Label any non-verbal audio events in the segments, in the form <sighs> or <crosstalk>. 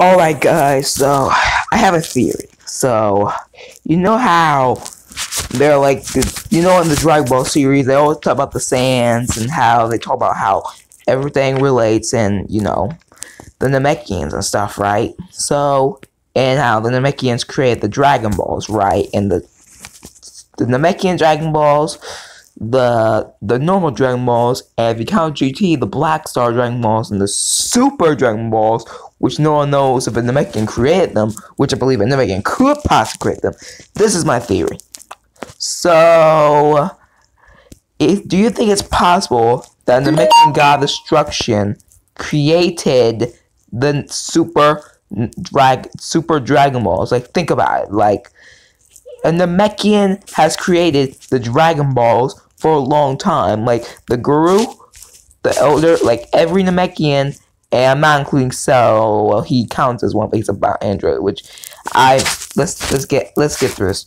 Alright, guys, so I have a theory. So, you know how they're like, you know, in the Dragon Ball series, they always talk about the Sands and how they talk about how everything relates and, you know, the Namekians and stuff, right? So, and how the Namekians created the Dragon Balls, right? And the the Namekian Dragon Balls, the the normal Dragon Balls, and if you count GT, the Black Star Dragon Balls, and the Super Dragon Balls, which no one knows if a Namekian created them, which I believe a Namekian could possibly create them. This is my theory. So, if, do you think it's possible that the Namekian God Destruction created the Super drag Super Dragon Balls? Like, think about it. Like, a Namekian has created the Dragon Balls for a long time. Like, the Guru, the Elder, like, every Namekian and I'm not including Cell. Well, he counts as one, but he's about Android, which I let's let's get let's get through this.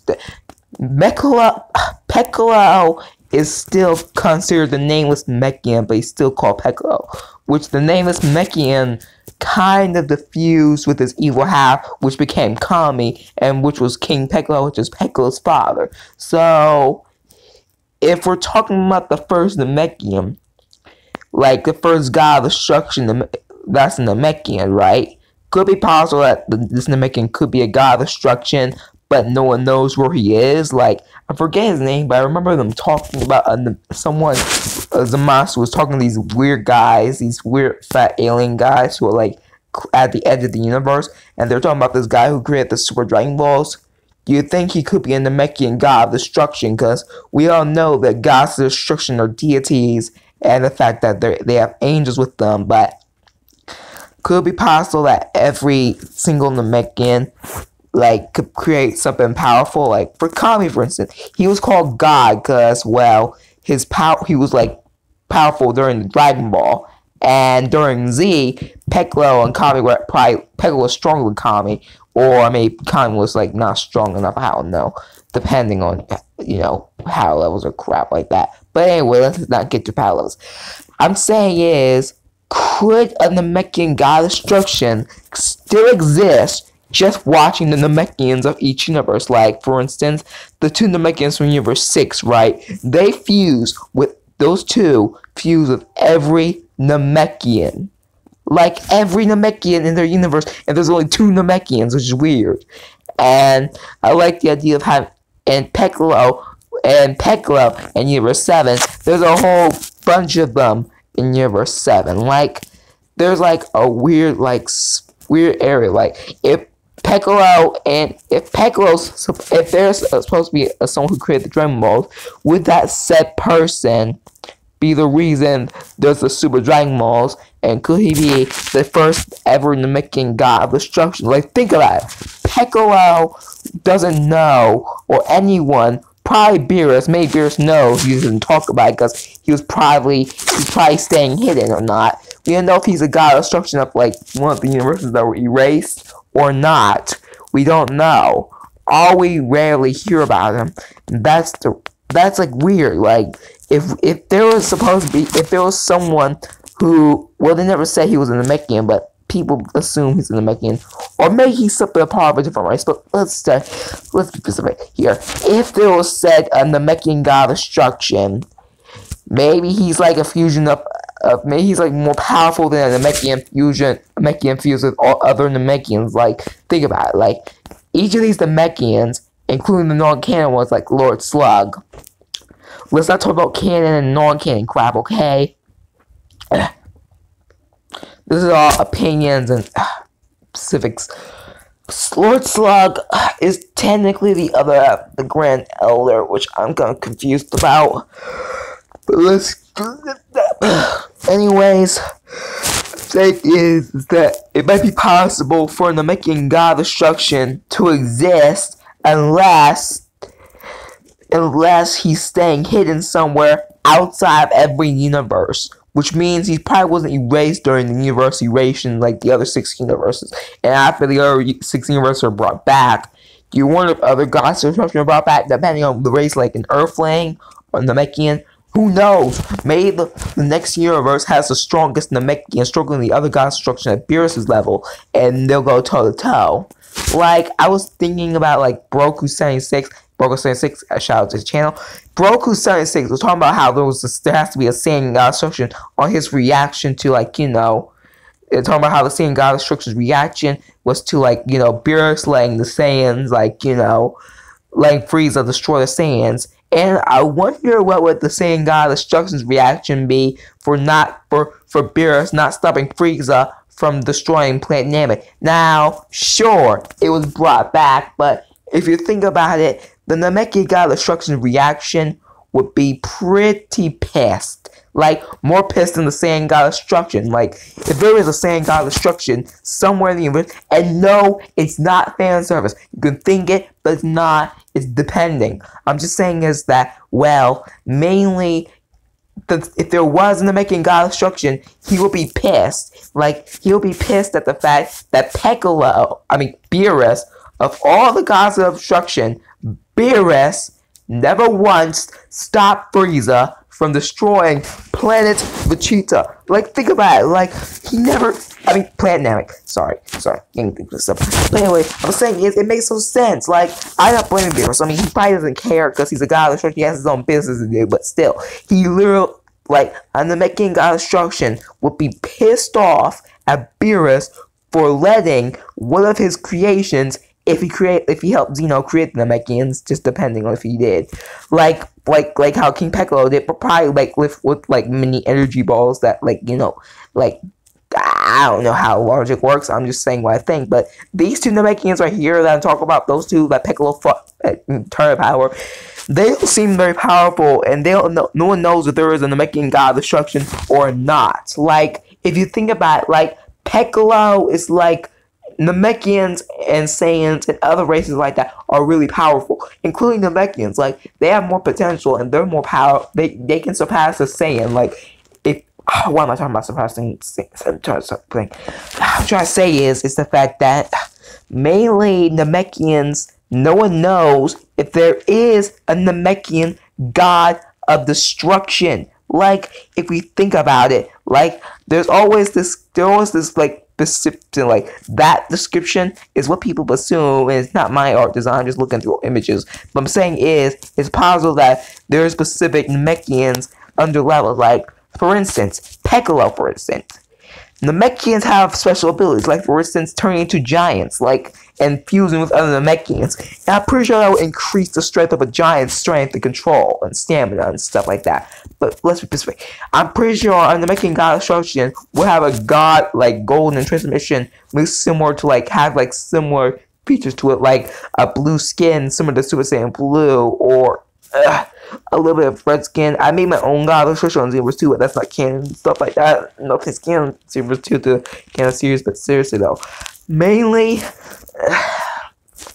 Piccolo, Piccolo is still considered the nameless Namekian, but he's still called Piccolo, which the nameless Namekian kind of diffused with his evil half, which became Kami, and which was King Piccolo, which is Piccolo's father. So, if we're talking about the first Namekian, like the first god of destruction, that's Namekian, right? Could be possible that this Namekian could be a god of destruction, but no one knows where he is. Like, I forget his name, but I remember them talking about uh, someone, uh, Zamasu was talking to these weird guys, these weird fat alien guys who are like at the edge of the universe, and they're talking about this guy who created the Super Dragon Balls. You think he could be a Namekian god of destruction? Because we all know that gods of destruction are deities, and the fact that they have angels with them, but could be possible that every single Namekian like could create something powerful. Like for Kami, for instance, he was called God because well, his power he was like powerful during the Dragon Ball, and during Z, Piccolo and Kami were probably Piccolo was stronger than Kami, or I maybe Kami was like not strong enough. I don't know, depending on you know power levels or crap like that. But anyway, let's not get to power levels. I'm saying is could a Namekian god destruction still exist just watching the Namekians of each universe? Like, for instance, the two Namekians from Universe 6, right? They fuse with those two, fuse with every Namekian. Like, every Namekian in their universe, and there's only two Namekians, which is weird. And I like the idea of having, and Peklo and Piccolo in Universe 7, there's a whole bunch of them in universe seven. Like, there's like a weird, like, weird area. Like, if Piccolo and if Piccolo's, if there's supposed to be a, someone who created the Dragon Balls, would that said person be the reason there's the Super Dragon Balls? And could he be the first ever Namekian god of destruction? Like, think about it. Piccolo doesn't know, or anyone probably Beerus, maybe Beerus knows he doesn't talk about it because he was probably he's probably staying hidden or not. We don't know if he's a god of destruction of like one of the universes that were erased or not. We don't know. All we rarely hear about him. That's the that's like weird. Like if if there was supposed to be if there was someone who well they never said he was the Namekian, but people assume he's a Namekian, or maybe he's something a part of a different race. But let's let's be specific here. If there was said a Namekian god of destruction, maybe he's like a fusion of. Uh, maybe he's like more powerful than a Namekian fusion. Namekian fused with all other Namekians. Like think about it. Like each of these Namekians, including the non-canon ones like Lord Slug. Let's not talk about canon and non-canon crap, okay? <clears throat> This is all opinions and uh, specifics. Lord Slug is technically the other, the Grand Elder, which I'm kind of confused about. But let's. <sighs> Anyways, thing is, is that it might be possible for the making God destruction to exist unless unless he's staying hidden somewhere outside of every universe which means he probably wasn't erased during the universe erasing like the other six universes. And after the other six universes are brought back, you wonder if other gods are brought back, depending on the race, like an Earthling or Namekian, Who knows? Maybe the, the next universe has the strongest Namekian struggling the other god's destruction at Beerus's level, and they'll go toe to toe. Like, I was thinking about, like, Broku76. Broku76, a shout out to his channel. Broku76 was talking about how there was there has to be a Saiyan God destruction on his reaction to, like, you know, talking about how the Saiyan God destruction's reaction was to, like, you know, Beerus letting the Saiyans, like, you know, letting Frieza destroy the Saiyans and I wonder what would the Saiyan God Destruction's reaction be for not for for Beerus not stopping Frieza from destroying Planet Namek. Now, sure, it was brought back, but if you think about it, the Namekian God Destruction reaction would be pretty pissed. Like, more pissed than the Saiyan God Destruction. Like, if there is a Saiyan God Destruction somewhere in the universe, and no, it's not fan service. You can think it, but it's not. It's depending. I'm just saying is that, well, mainly, the, if there was in Namekian God Destruction, he would be pissed. Like, he'll be pissed at the fact that Piccolo, I mean, Beerus, of all the gods of destruction, Beerus never once stopped Frieza from destroying planet Vegeta. Like, think about it. Like, he never. I mean, Planet Namek. Sorry, sorry, getting this up. But anyway, I'm saying is it makes no sense. Like, I'm not blaming Beerus. I mean, he probably doesn't care because he's a god of destruction. He has his own business to do. But still, he literally, like, and the making god of destruction would be pissed off at Beerus for letting one of his creations if he create if he helped Zeno create the Namekians, just depending on if he did. Like like like how King Piccolo did, but probably like with with like mini energy balls that like you know like I don't know how logic works. I'm just saying what I think. But these two Namekians right here that I'm talking about, those two that Piccolo fought eh, at turn power, they don't seem very powerful, and they don't know, no one knows if there is a Namekian god of destruction or not. Like if you think about it, like Piccolo is like Namekians and Saiyans and other races like that are really powerful, including Namekians. Like they have more potential and they're more power. They they can surpass a Saiyan. Like if <sighs> oh, what am I talking about surpassing? Something I'm trying to say is is the fact that mainly Namekians. No one knows if there is a Namekian god of destruction. Like if we think about it, like there's always this, there was this like description, like that description is what people assume, and it's not my art design. I'm just looking through images. What I'm saying is, it's possible that there are specific Namekians under levels. Like, for instance, Piccolo, for instance. Namekians have special abilities, like for instance, turning into giants, like and fusing with other Namekians. And I'm pretty sure that will increase the strength of a giant's strength and control and stamina and stuff like that. But let's be specific. I'm pretty sure a making God Destruction will have a god like golden transmission, similar to like have like similar features to it, like a blue skin similar to Super Saiyan Blue, or a little bit of red skin. I made my own god Destruction on Xenoverse 2, but that's not canon stuff like that. No offense, canon Xenoverse 2 to canon series, but seriously though, mainly. <sighs>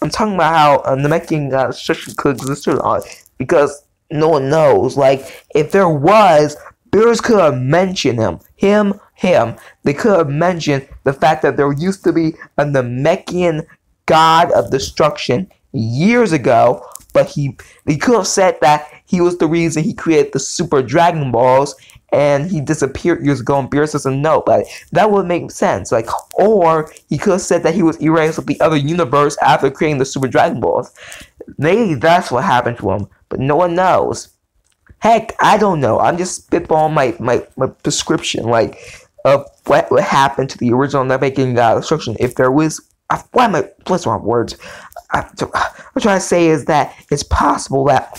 I'm talking about how uh, Namekian God Destruction could exist or not because no one knows. Like, if there was, Beerus could have mentioned him. Him, him. They could have mentioned the fact that there used to be a Namekian god of destruction years ago, but he he could have said that he was the reason he created the Super Dragon Balls and he disappeared years ago and Beerus doesn't know, but that would make sense. Like, or he could have said that he was erased with the other universe after creating the Super Dragon Balls. Maybe that's what happened to him but no one knows. Heck, I don't know. I'm just spitballing my, my, my prescription, like, of what, what happened to the original Namekian God Destruction. If there was, I, why am I, what's wrong words? What I, am trying to say is that it's possible that,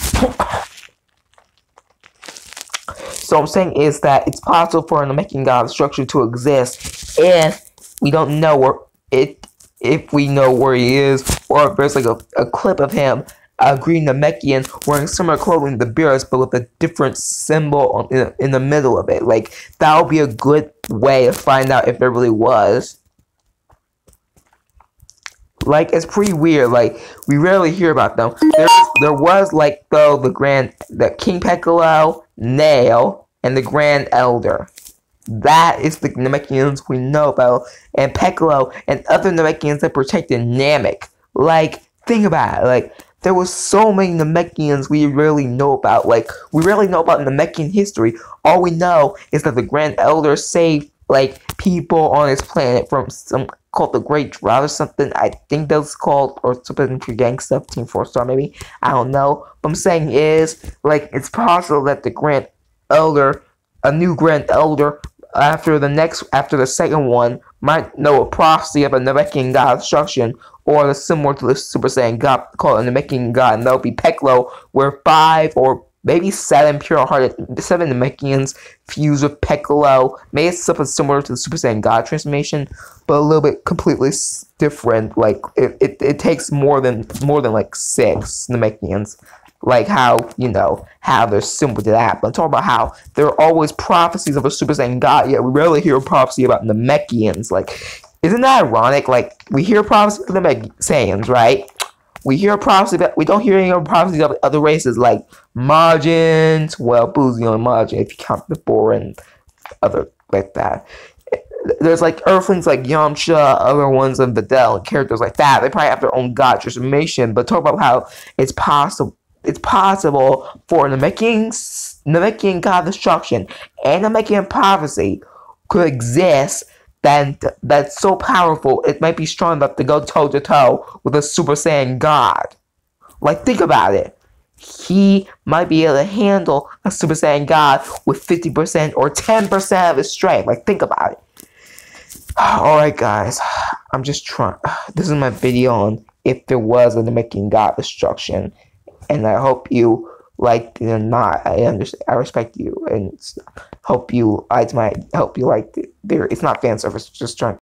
so I'm saying is that it's possible for a Namekian God Destruction to exist if we don't know where it, if we know where he is, or if there's like a, a clip of him a green Namekian wearing similar clothing to Beerus, but with a different symbol in, in the middle of it. Like, that would be a good way to find out if there really was. Like, it's pretty weird. Like, we rarely hear about them. There, there was, like, though, the Grand, the King Piccolo, Nail, and the Grand Elder. That is the Namekians we know about, and Piccolo and other Namekians that protected Namek. Like, think about it. Like, there was so many Namekians we really know about. Like, we really know about Namekian history. All we know is that the Grand Elder saved, like, people on his planet from some called the Great Drought or something. I think that's called, or something for Gang Stuff Team 4 Star, maybe. I don't know. What I'm saying is, like, it's possible that the Grand Elder, a new Grand Elder, after the next, after the second one, might know a prophecy of a Namekian god destruction, or similar to the Super Saiyan god called a Namekian god, and that'll be Piccolo, where five or maybe seven pure-hearted, seven Namekians fuse with Piccolo. It's something similar to the Super Saiyan God transformation, but a little bit completely different. Like it, it, it takes more than more than like six Namekians like how you know how they're similar to that. But I'm talking about how there are always prophecies of a Super Saiyan God, yet we rarely hear a prophecy about Namekians. Like, isn't that ironic? Like, we hear prophecies of the Saiyans, right? We hear prophecy, but we don't hear any other prophecies of other races like Majins. Well, Boozy on Majin if you count the four and other like that. There's like Earthlings like Yamcha, other ones of Videl, and characters like that. They probably have their own god transformation, but talk about how it's possible it's possible for Namekian, Namekian God destruction and the Namekian prophecy could exist that that's so powerful it might be strong enough to go toe to toe with a Super Saiyan God. Like think about it. He might be able to handle a Super Saiyan God with 50% or 10% of his strength. Like think about it. <sighs> Alright guys, I'm just trying <sighs> this is my video on if there was a Namekian God destruction and I hope you like it or not. I understand. I respect you, and hope you. I might help you like there. It's not fan service. Just trying.